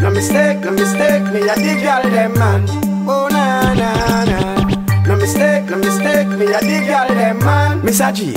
No mistake, no mistake, me a dig girl them man. Oh na na na. No mistake, no mistake, me a dig girl them man. Mr. G,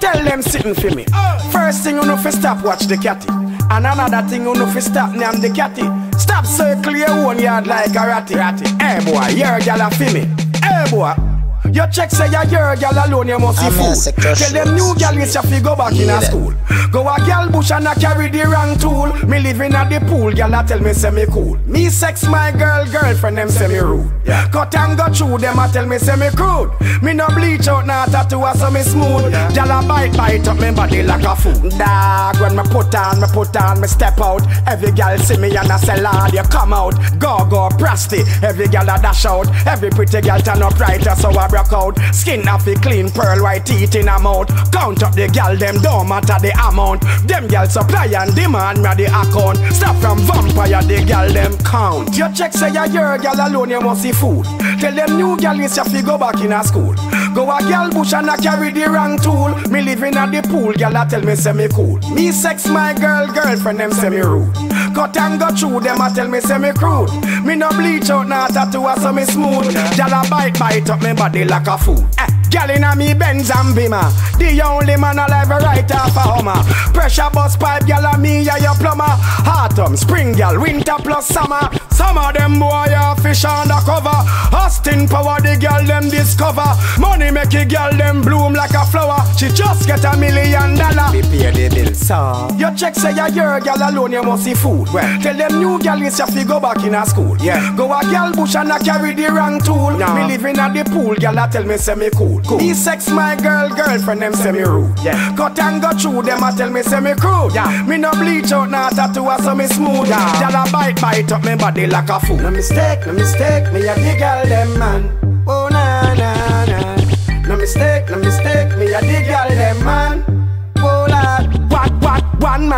tell them sitting for me. First thing you know fi stop watch the catty. And another thing you know fi stop name the catty. Stop circle your own yard like a ratty. ratty. Hey boy, you're a gal a fi me. Hey boy. Your check say you're your gal alone, you must see fool. Tell them new gal is fi go back in a school. Go a gal bush and I carry the wrong tool. Me living at the pool, a tell me say me cool. Me sex my girl, girlfriend them say me rude. Yeah. Cut and go through them a tell me say me crude. Me no bleach out, nah tattoo a so me smooth. Gal a bite bite up me body like a fool. Dog when me put on, me put on, me step out. Every gal see me and I say lad, you come out. Go go prosty. Every gal a dash out. Every pretty gal turn up right so I broke out. Skin off the clean, pearl white teeth in a mouth. Count up the gal them don't matter the amount. Them gal supply and demand me the account. Stop from vampire the gal them count. Your check say you're your gal alone you must see food. Tell them new gal is you fi go back in a school. Go a gal bush and I carry the wrong tool. Me living at the pool, gal a tell me say me cool. Me sex my girl, girlfriend them say me rude. Cut and go through them a tell me me crude. Me no bleach out, nah tattoo so me smooth. Gal a bite bite up me body like a fool. Eh. Gal inna me Benz and Beamer The only man alive right off a Hummer Pressure bus pipe gal a me a your plumber Autumn, spring gal, winter plus summer Some of them boy a fish undercover Austin power the gal them discover Money make a gal them bloom like a flower She just get a million dollar Me pay the bill, so. your check say you're your gal alone, you must see food. Well. Tell them new gal is you fi go back in a school. Yeah. Go a gal bush and I carry the wrong tool. No. Me living at the pool, gal a tell me say me cool. Cool. Me sex my girl, girlfriend them say me rude. Yeah. Cut and go through them a tell me say me crude. Yeah. Me no bleach out, nah tattoo a so me smooth. Yeah. Gal a bite bite up me body like a fool. No mistake, no mistake, me a the gal them man.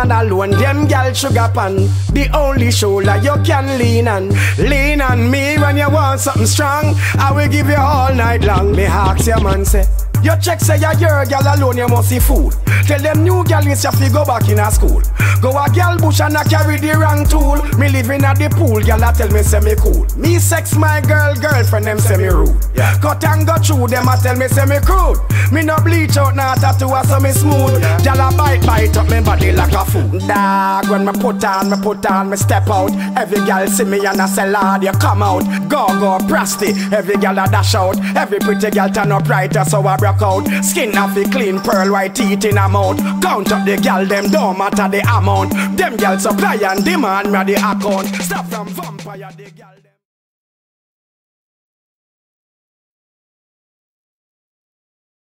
Man alone, them gal sugar pan. The only shoulder you can lean on. Lean on me when you want something strong. I will give you all night long. Me ask your man say. Your check say you're your gal alone, you must see food. Tell them new gal is you go back in a school. Go a gal bush and I carry the wrong tool. Me living at the pool, gal a tell me say me cool. Me sex my girl, girlfriend them say me rude. Yeah. Cut and go through them a tell me say me crude. Me no bleach out, nah tattoo a so me smooth. Gal a bite bite up me body like a fool. Dog when me put on, me put on, me step out. Every gal see me and I say lad, you come out. Go go prosty. Every gal a dash out. Every pretty gal turn up right so I broke out. Skin off it clean, pearl white teeth in a mouth. Count up the gal them don't matter the amount. Them gal supply and demand me the account. Stop from vampire the gal.